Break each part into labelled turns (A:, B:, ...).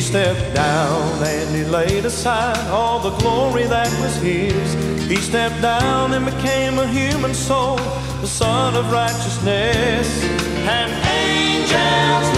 A: stepped down and he laid aside all the glory that was his. He stepped down and became a human soul, the son of righteousness. And angels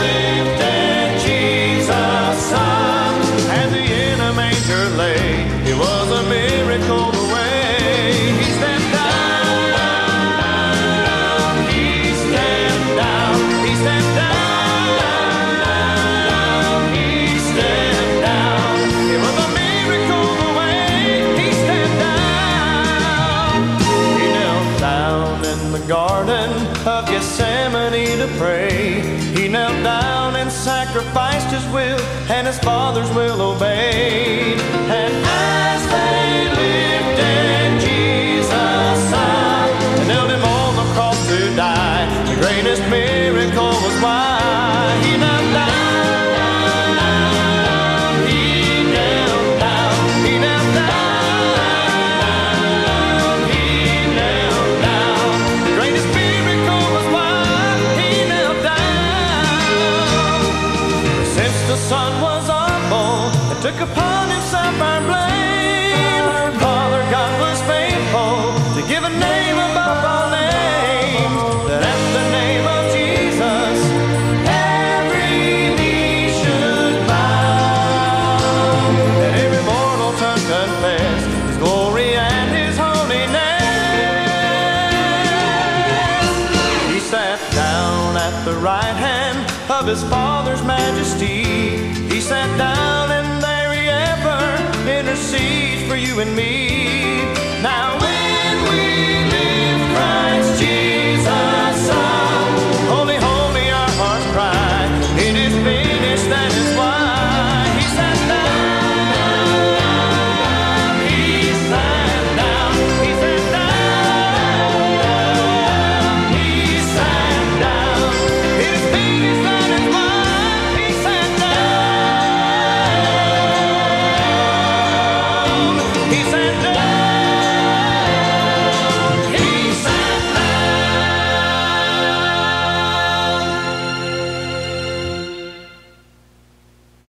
A: in the garden of Gethsemane to pray. He knelt down and sacrificed his will, and his father's will obeyed. And Since the Son was humble and took upon himself our blame, Father God was faithful to give a name above all names. That at the name of Jesus, every knee should bow. That every mortal tongue confess His glory and His holiness. He sat down at the right hand of his Father's majesty. He sat down and there he ever intercedes for you and me.